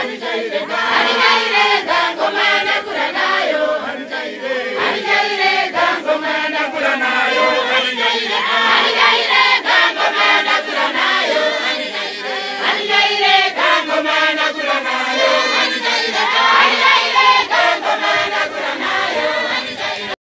Happy day to